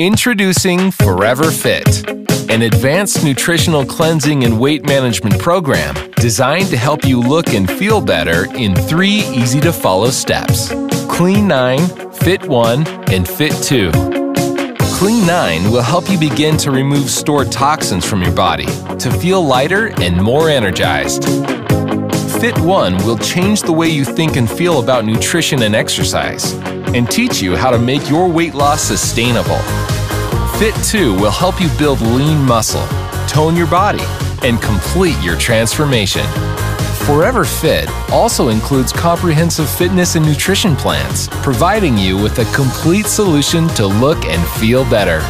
Introducing Forever Fit, an advanced nutritional cleansing and weight management program designed to help you look and feel better in three easy to follow steps Clean 9, Fit 1, and Fit 2. Clean 9 will help you begin to remove stored toxins from your body to feel lighter and more energized. Fit 1 will change the way you think and feel about nutrition and exercise and teach you how to make your weight loss sustainable. Fit 2 will help you build lean muscle, tone your body, and complete your transformation. Forever Fit also includes comprehensive fitness and nutrition plans, providing you with a complete solution to look and feel better.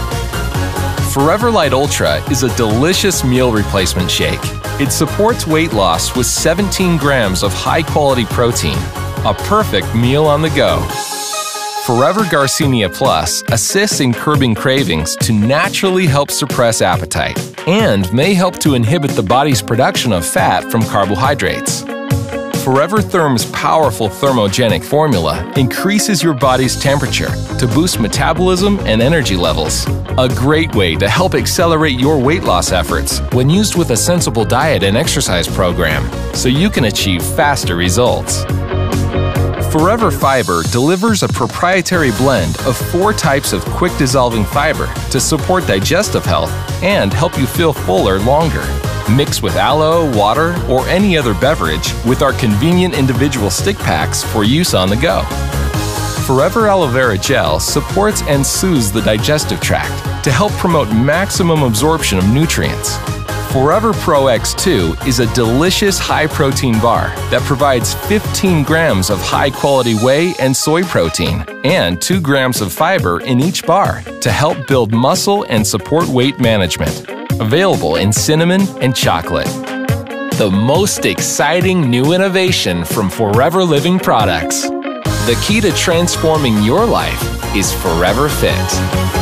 Forever Lite Ultra is a delicious meal replacement shake. It supports weight loss with 17 grams of high quality protein, a perfect meal on the go. Forever Garcinia Plus assists in curbing cravings to naturally help suppress appetite and may help to inhibit the body's production of fat from carbohydrates. Forever Therm's powerful thermogenic formula increases your body's temperature to boost metabolism and energy levels. A great way to help accelerate your weight loss efforts when used with a sensible diet and exercise program so you can achieve faster results. Forever Fiber delivers a proprietary blend of four types of quick dissolving fiber to support digestive health and help you feel fuller longer. Mix with aloe, water, or any other beverage with our convenient individual stick packs for use on the go. Forever Aloe Vera Gel supports and soothes the digestive tract to help promote maximum absorption of nutrients. Forever Pro X2 is a delicious high protein bar that provides 15 grams of high quality whey and soy protein and 2 grams of fiber in each bar to help build muscle and support weight management. Available in cinnamon and chocolate. The most exciting new innovation from Forever Living products. The key to transforming your life is Forever Fit.